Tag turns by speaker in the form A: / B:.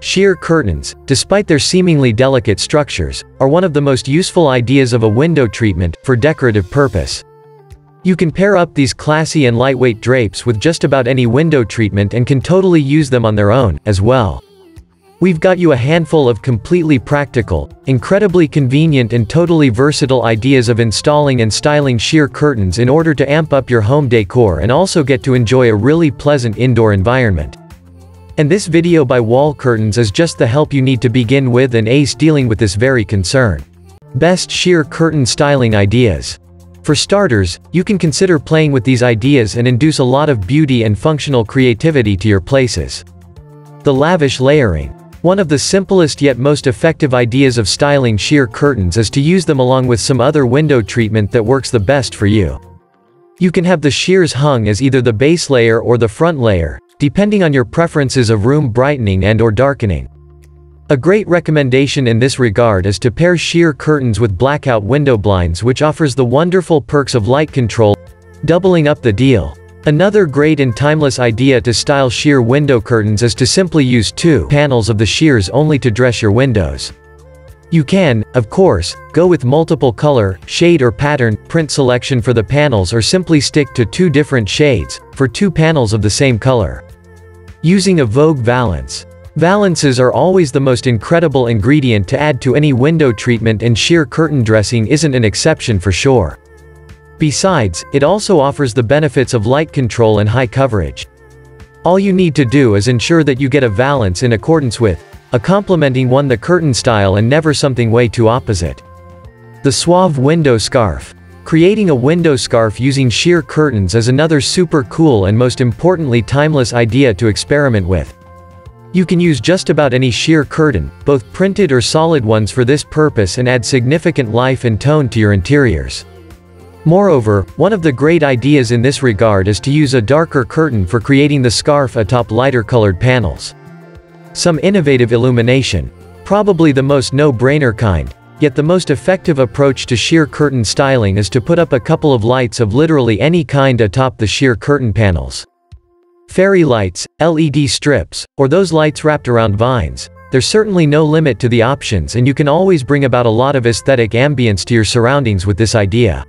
A: Sheer curtains, despite their seemingly delicate structures, are one of the most useful ideas of a window treatment, for decorative purpose. You can pair up these classy and lightweight drapes with just about any window treatment and can totally use them on their own, as well. We've got you a handful of completely practical, incredibly convenient and totally versatile ideas of installing and styling sheer curtains in order to amp up your home decor and also get to enjoy a really pleasant indoor environment. And this video by Wall Curtains is just the help you need to begin with and ace dealing with this very concern. Best sheer curtain styling ideas. For starters, you can consider playing with these ideas and induce a lot of beauty and functional creativity to your places. The lavish layering. One of the simplest yet most effective ideas of styling sheer curtains is to use them along with some other window treatment that works the best for you. You can have the sheers hung as either the base layer or the front layer, depending on your preferences of room brightening and or darkening. A great recommendation in this regard is to pair sheer curtains with blackout window blinds which offers the wonderful perks of light control, doubling up the deal. Another great and timeless idea to style sheer window curtains is to simply use two panels of the sheers only to dress your windows. You can, of course, go with multiple color, shade or pattern, print selection for the panels or simply stick to two different shades, for two panels of the same color. Using a Vogue valance. Valances are always the most incredible ingredient to add to any window treatment and sheer curtain dressing isn't an exception for sure. Besides, it also offers the benefits of light control and high coverage. All you need to do is ensure that you get a valance in accordance with, a complementing one the curtain style and never something way too opposite. The Suave Window Scarf. Creating a window scarf using sheer curtains is another super cool and most importantly timeless idea to experiment with. You can use just about any sheer curtain, both printed or solid ones for this purpose and add significant life and tone to your interiors. Moreover, one of the great ideas in this regard is to use a darker curtain for creating the scarf atop lighter colored panels. Some innovative illumination. Probably the most no-brainer kind, yet the most effective approach to sheer curtain styling is to put up a couple of lights of literally any kind atop the sheer curtain panels. Fairy lights, LED strips, or those lights wrapped around vines. There's certainly no limit to the options and you can always bring about a lot of aesthetic ambience to your surroundings with this idea.